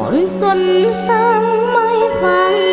đón xuân sang mai vàng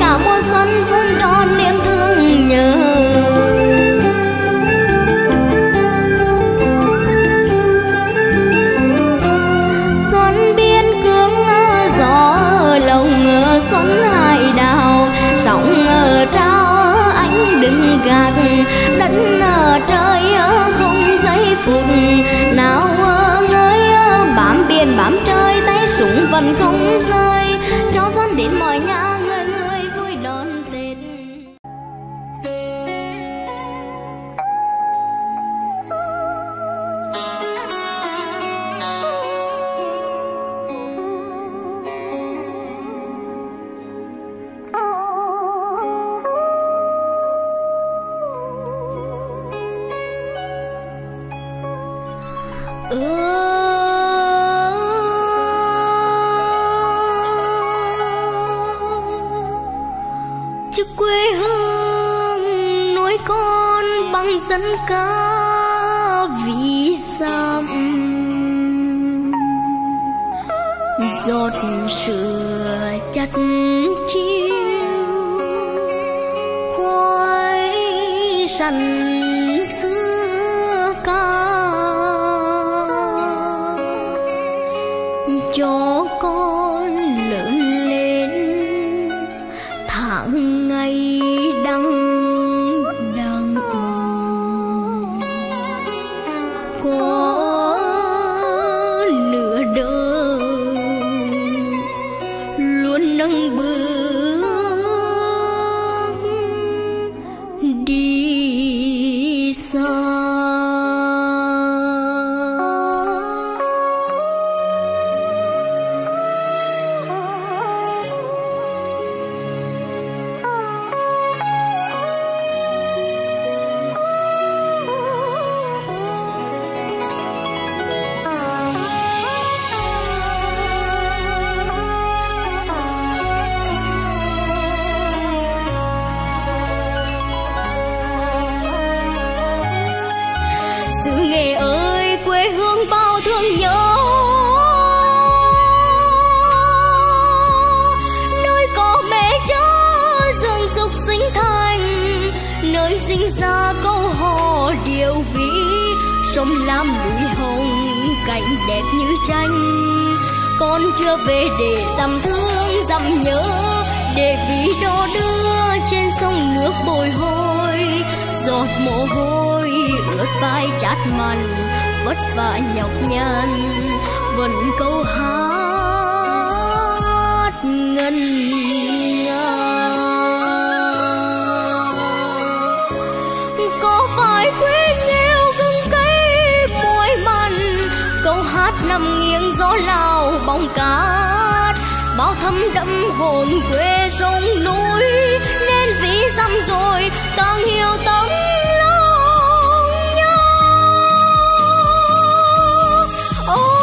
Cả giọt sữa chặt chiêu. Khoai săn sông lam núi hồng, cảnh đẹp như tranh. Con chưa về để dằm thương, dằm nhớ, để vì đo đưa trên sông nước bồi hồi. Giọt mồ hôi ướt vai chát mặn vất vả nhọc nhằn. Vẫn câu hát ngân nga. Có phải quyết cơn gió lao bóng cát. Bao thâm đẫm hồn quê sông núi nên vì dăm rồi càng hiểu tấm lòng nhau. Oh,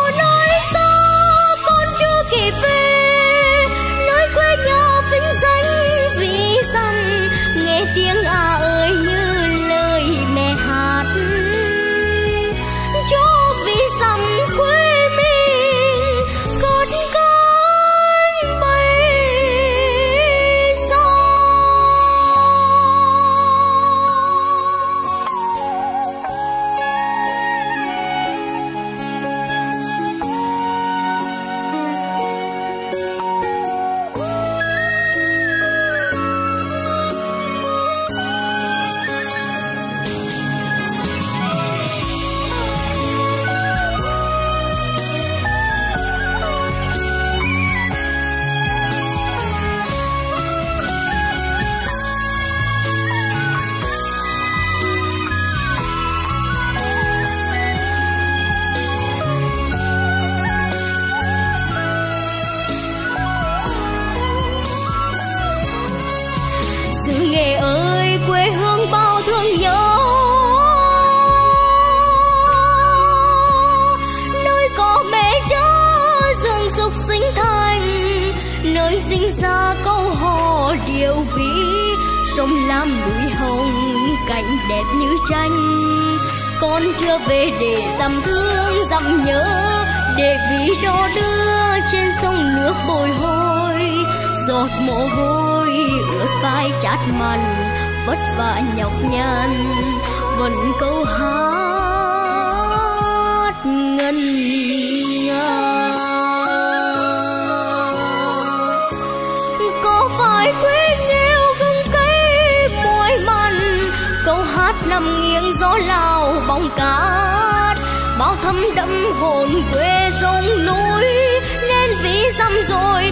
dắt mình vất vả nhọc nhằn. Vẫn câu hát ngân nga. Có phải quê nghèo gừng cây muối mặn? Câu hát nằm nghiêng gió lao bóng cát. Bao thấm đẫm hồn quê rông núi, nên vì dăm rồi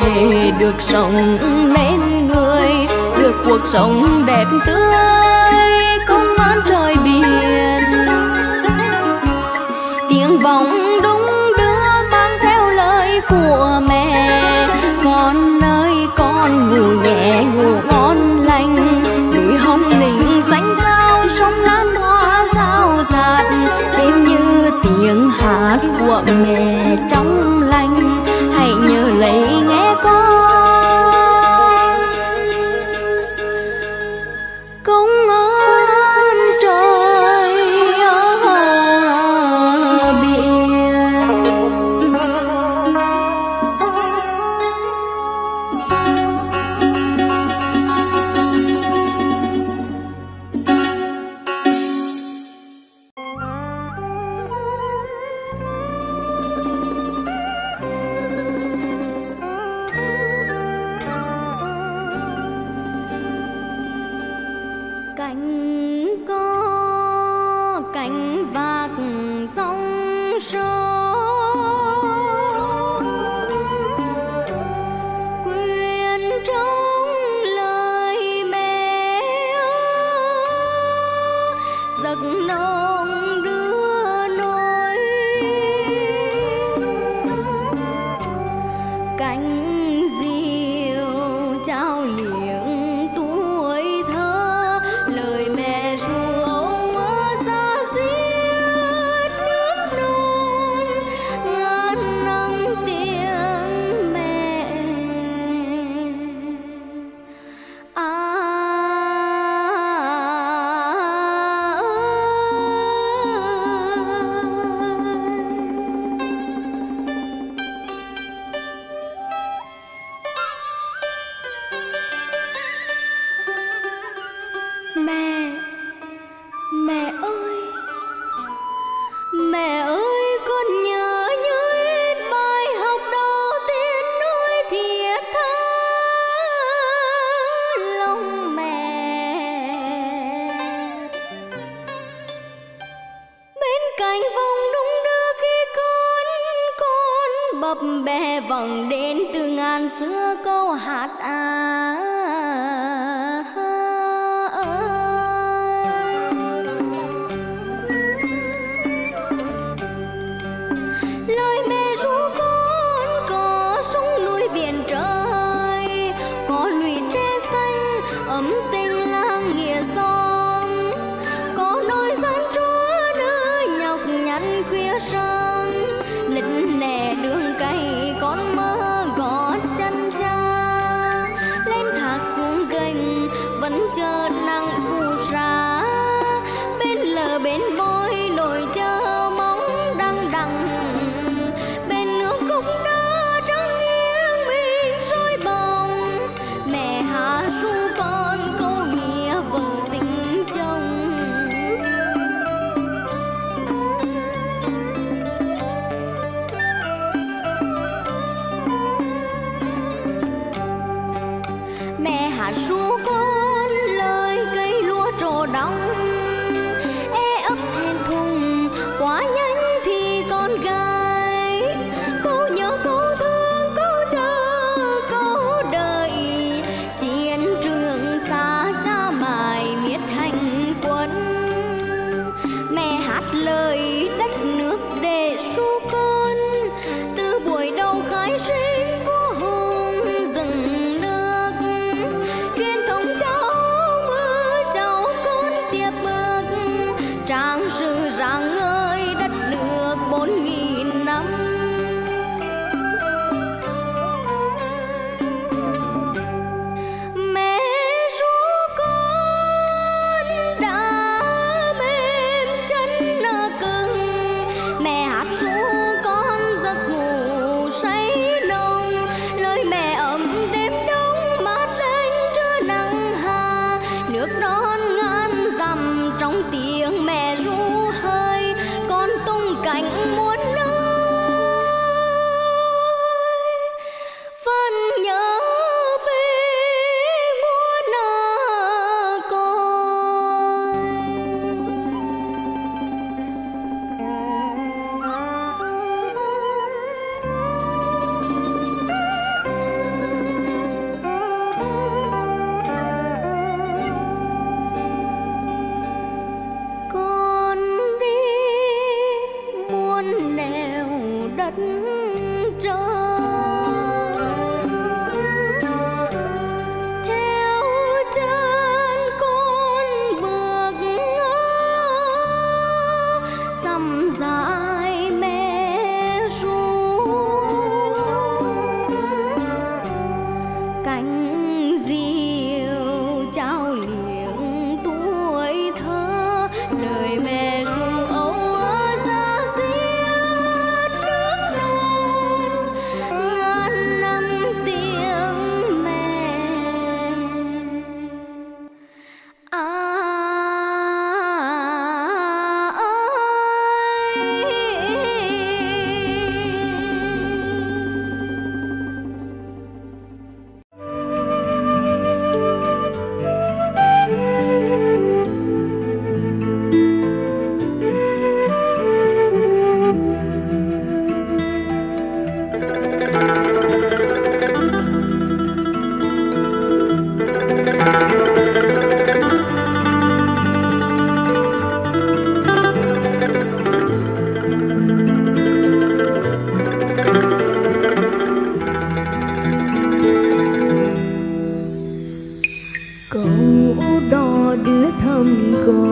về được sống nên người được cuộc sống đẹp tươi. ngát lời đất trôi không còn.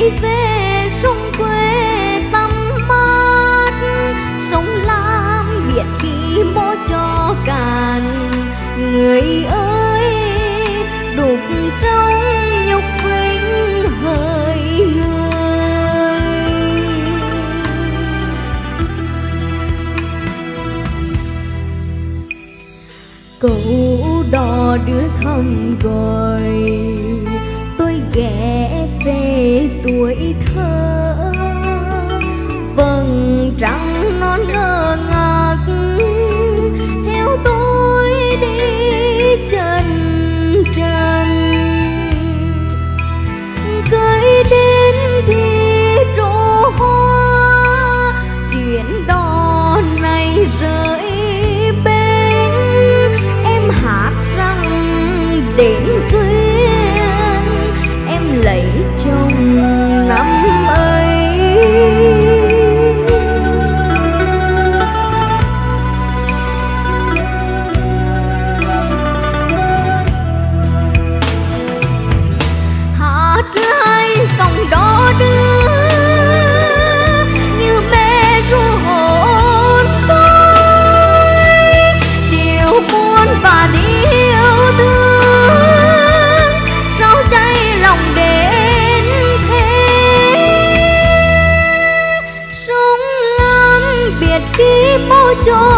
ngày về, sông quê tắm mát, sông lam biển khi mô cho cạn. Người ơi, đục trong nhục vinh hơi người. Cầu đò đưa thăm gọi yo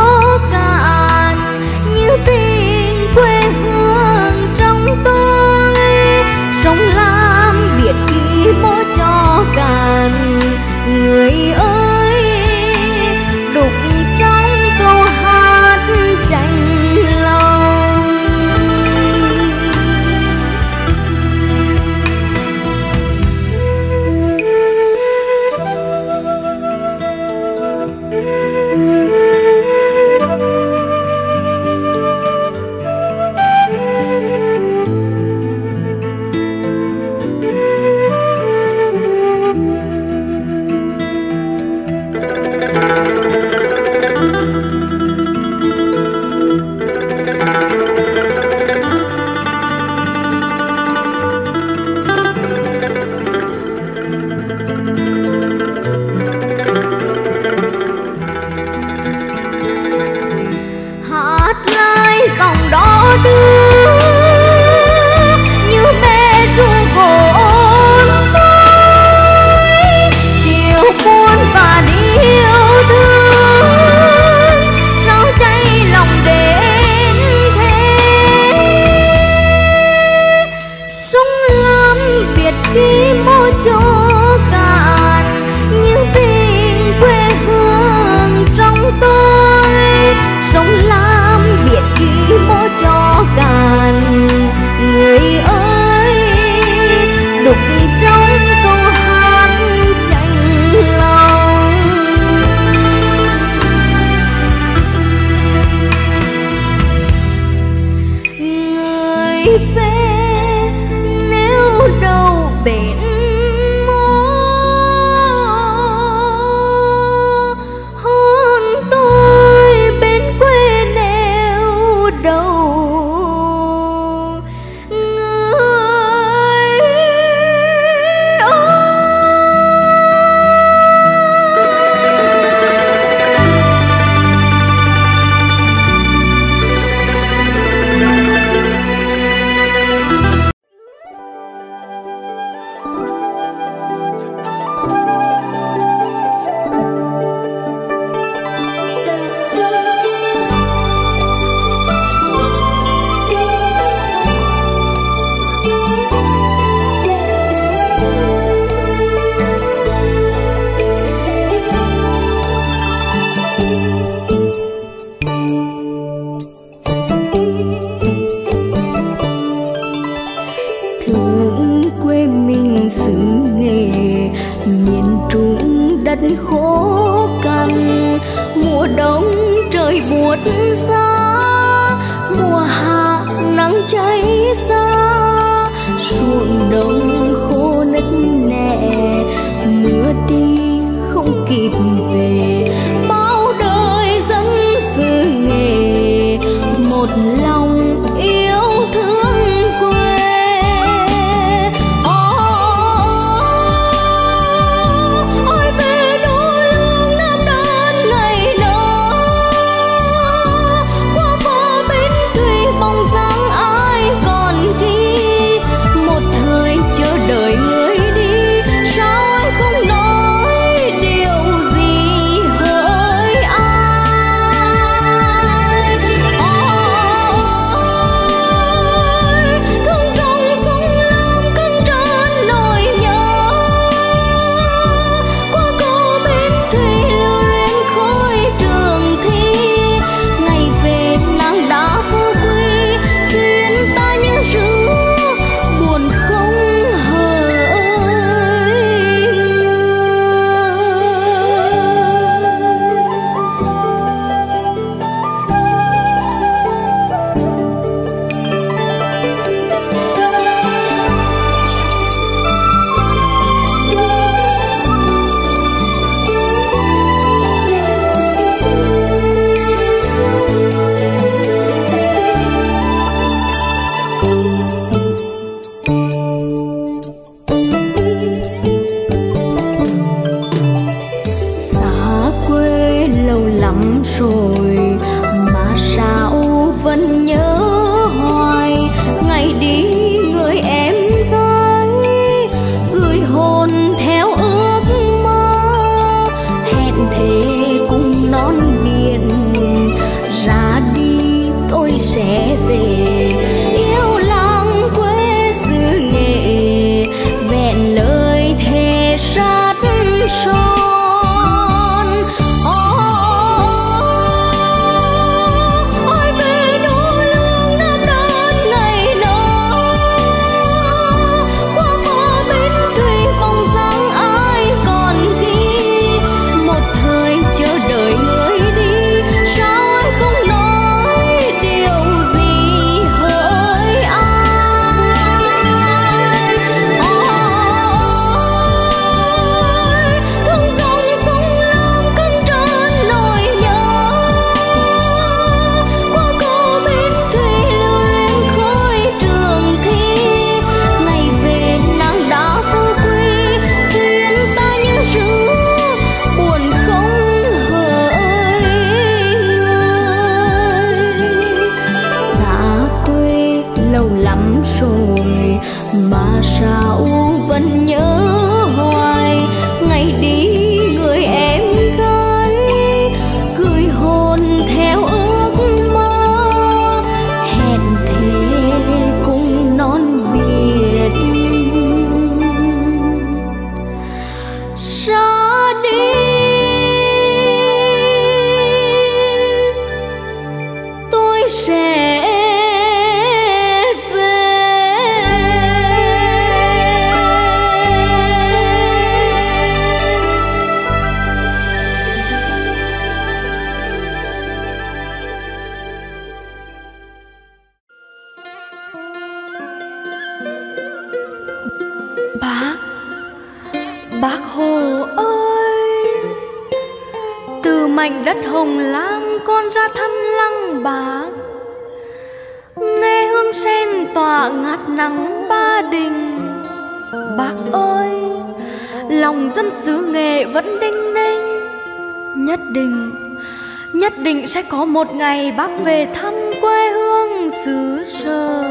một ngày bác về thăm quê hương xứ sở.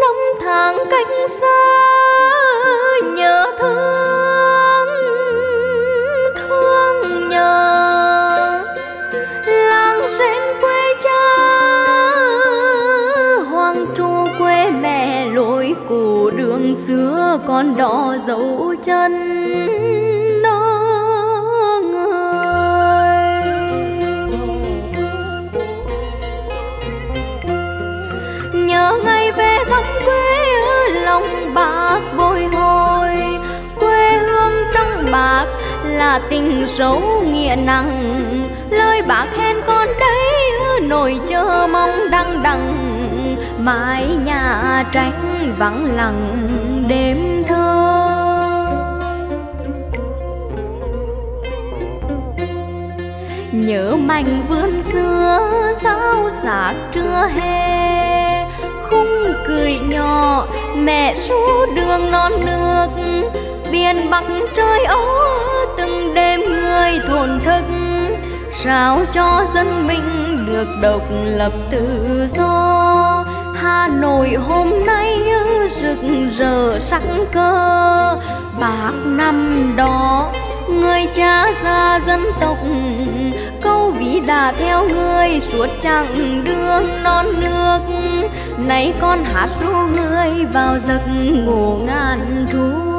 Năm tháng cách xa, nhớ thương thương nhớ. Làng sen quê cha, hoàng tru quê mẹ lối, cổ đường xưa còn đỏ dấu chân. Là tình sâu nghĩa nặng. Lời bác khen con đấy nổi chờ mong đăng đằng. Mái nhà tranh vắng lặng đêm thơ. Nhớ mảnh vườn xưa sao xác trưa hè. Khung cười nhỏ, mẹ số đường non nước. Biển bằng trời ố nơi thổn thức. Sao cho dân mình được độc lập tự do? Hà Nội hôm nay rực rỡ sắc cơ. Bạc năm đó, người cha già dân tộc. Câu vĩ đã theo người, suốt chặng đường non nước. Nay con hát ru người vào giấc ngủ ngàn thu.